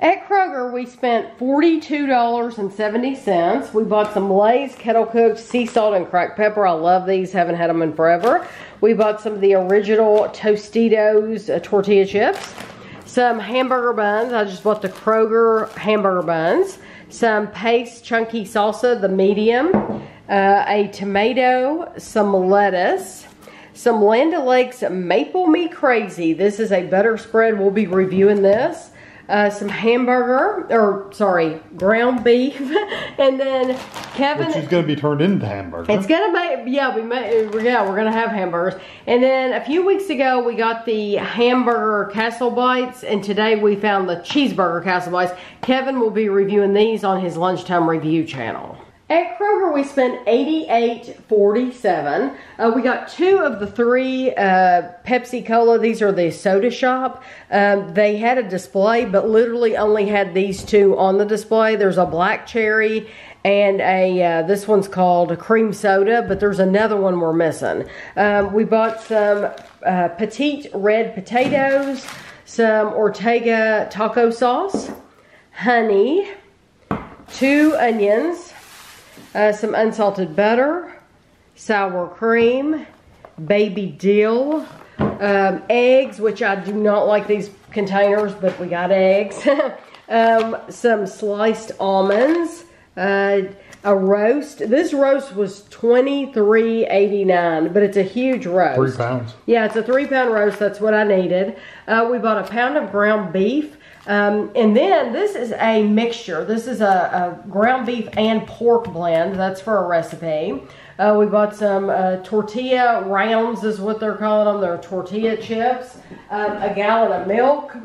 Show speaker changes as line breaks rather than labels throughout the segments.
At Kroger, we spent $42.70. We bought some Lay's kettle cooked sea salt and cracked pepper. I love these, haven't had them in forever. We bought some of the original Tostitos uh, tortilla chips, some hamburger buns. I just bought the Kroger hamburger buns, some Pace chunky salsa, the medium, uh, a tomato, some lettuce, some Land O'Lakes Maple Me Crazy. This is a butter spread. We'll be reviewing this uh, some hamburger, or sorry, ground beef, and then Kevin.
Which is going to be turned into hamburger.
It's gonna be, yeah, we may, yeah, we're gonna have hamburgers. And then a few weeks ago, we got the hamburger castle bites, and today we found the cheeseburger castle bites. Kevin will be reviewing these on his lunchtime review channel. At Kroger, we spent $88.47. Uh, we got two of the three uh, Pepsi Cola. These are the soda shop. Um, they had a display, but literally only had these two on the display. There's a black cherry and a uh, this one's called cream soda, but there's another one we're missing. Um, we bought some uh, petite red potatoes, some Ortega taco sauce, honey, two onions, uh, some unsalted butter, sour cream, baby dill, um, eggs, which I do not like these containers, but we got eggs, um, some sliced almonds, uh, a roast. This roast was twenty three eighty nine, but it's a huge roast.
Three pounds.
Yeah, it's a three pound roast. That's what I needed. Uh, we bought a pound of ground beef. Um, and then this is a mixture. This is a, a, ground beef and pork blend. That's for a recipe. Uh, we bought some uh, tortilla rounds is what they're calling them. They're tortilla chips. Um, a gallon of milk.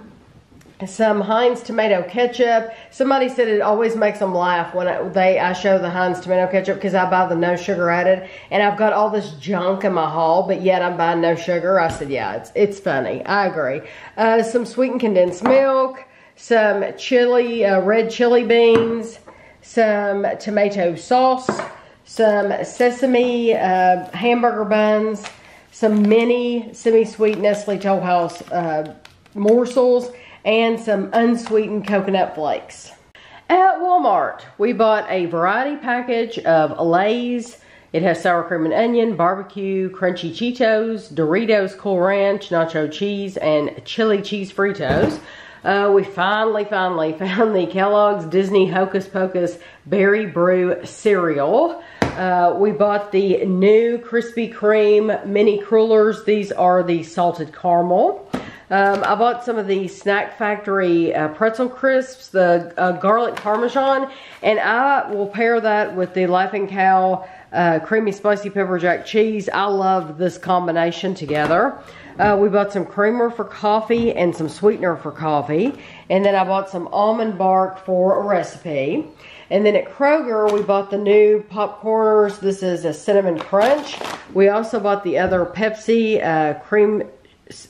Some Heinz tomato ketchup. Somebody said it always makes them laugh when I, they I show the Heinz tomato ketchup because I buy the no sugar added, and I've got all this junk in my haul, but yet I'm buying no sugar. I said, yeah, it's it's funny. I agree. Uh, some sweetened condensed milk some chili, uh, red chili beans, some tomato sauce, some sesame uh, hamburger buns, some mini semi-sweet Nestle Toll House uh, morsels, and some unsweetened coconut flakes. At Walmart, we bought a variety package of Lay's. It has sour cream and onion, barbecue, crunchy Cheetos, Doritos Cool Ranch, nacho cheese, and chili cheese Fritos. Uh, we finally, finally found the Kellogg's Disney Hocus Pocus Berry Brew cereal. Uh, we bought the new Krispy Kreme mini crullers. These are the salted caramel. Um, I bought some of the Snack Factory uh, pretzel crisps, the uh, garlic parmesan, and I will pair that with the Laughing Cow uh, creamy spicy pepper jack cheese. I love this combination together. Uh, we bought some creamer for coffee and some sweetener for coffee. And then I bought some almond bark for a recipe. And then at Kroger, we bought the new popcorners. This is a cinnamon crunch. We also bought the other Pepsi uh, cream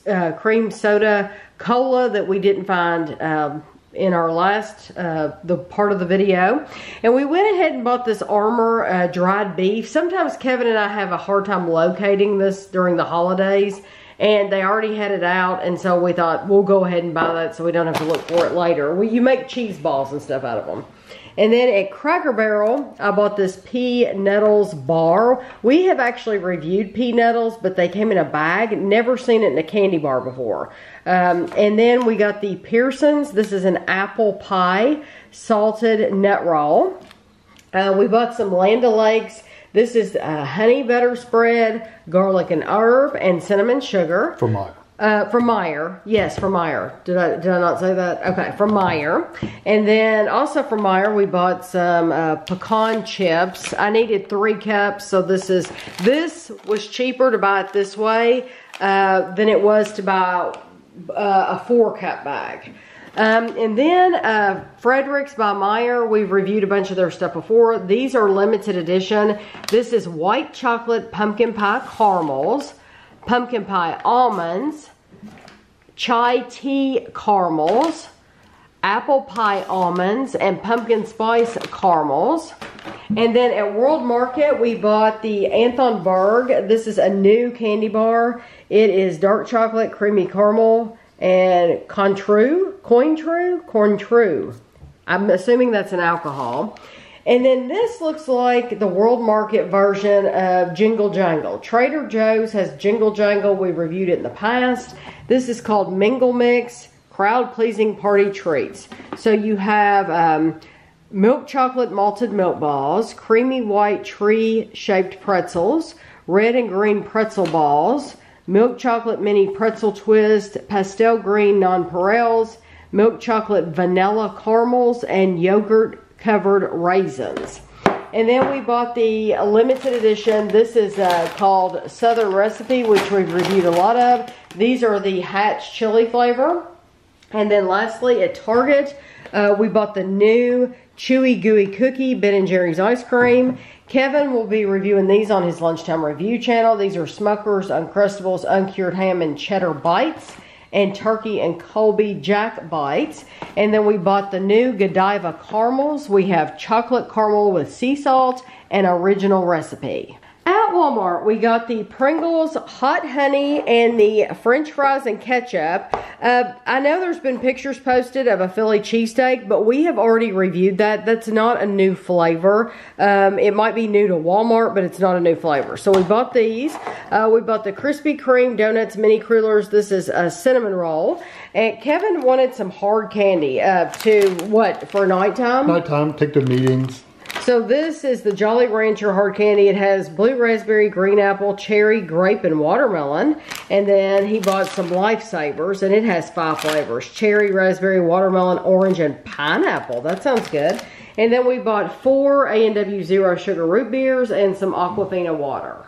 uh, cream soda cola that we didn't find um, in our last uh, the part of the video. And we went ahead and bought this Armour uh, dried beef. Sometimes Kevin and I have a hard time locating this during the holidays and they already had it out and so we thought we'll go ahead and buy that so we don't have to look for it later. Well, you make cheese balls and stuff out of them and then at Cracker Barrel, I bought this pea nettles bar. We have actually reviewed pea nettles, but they came in a bag. Never seen it in a candy bar before. Um, and then we got the Pearson's. This is an apple pie salted nut roll. Uh, we bought some Land O'Lakes this is a honey butter spread, garlic and herb, and cinnamon sugar.
For Meijer.
Uh, from Meijer. yes, from Meijer. Did I did I not say that? Okay, from Meijer. and then also from Meijer, we bought some uh, pecan chips. I needed three cups, so this is this was cheaper to buy it this way uh, than it was to buy uh, a four cup bag. Um, and then uh, Frederik's by Meijer, we've reviewed a bunch of their stuff before. These are limited edition. This is white chocolate pumpkin pie caramels, pumpkin pie almonds, chai tea caramels, apple pie almonds, and pumpkin spice caramels. And then at World Market, we bought the Anthon Berg. This is a new candy bar. It is dark chocolate, creamy caramel, and Cointreau, Cointreau, Cointreau. I'm assuming that's an alcohol. And then this looks like the world market version of Jingle Jangle. Trader Joe's has Jingle Jangle. We reviewed it in the past. This is called Mingle Mix Crowd Pleasing Party Treats. So you have um, milk chocolate malted milk balls, creamy white tree shaped pretzels, red and green pretzel balls, milk chocolate mini pretzel twist, pastel green nonpareils, milk chocolate vanilla caramels, and yogurt covered raisins. And then we bought the limited edition. This is uh, called Southern Recipe, which we've reviewed a lot of. These are the Hatch chili flavor. And then lastly, at Target, uh, we bought the new Chewy Gooey Cookie Ben & Jerry's ice cream. Kevin will be reviewing these on his lunchtime review channel. These are Smucker's Uncrustables Uncured Ham and Cheddar Bites and turkey and Colby Jack Bites. And then we bought the new Godiva caramels. We have chocolate caramel with sea salt and original recipe. At Walmart, we got the Pringles Hot Honey and the French fries and ketchup. Uh, I know there's been pictures posted of a Philly cheesesteak, but we have already reviewed that. That's not a new flavor. Um, it might be new to Walmart, but it's not a new flavor. So we bought these. Uh, we bought the Krispy Kreme Donuts Mini Crullers. This is a cinnamon roll. And Kevin wanted some hard candy uh, to, what, for nighttime?
Nighttime, take the meetings.
So this is the Jolly Rancher hard candy. It has blue raspberry, green apple, cherry, grape, and watermelon. And then he bought some Lifesavers, and it has five flavors. Cherry, raspberry, watermelon, orange, and pineapple. That sounds good. And then we bought four A&W Zero Sugar Root Beers and some Aquafina water.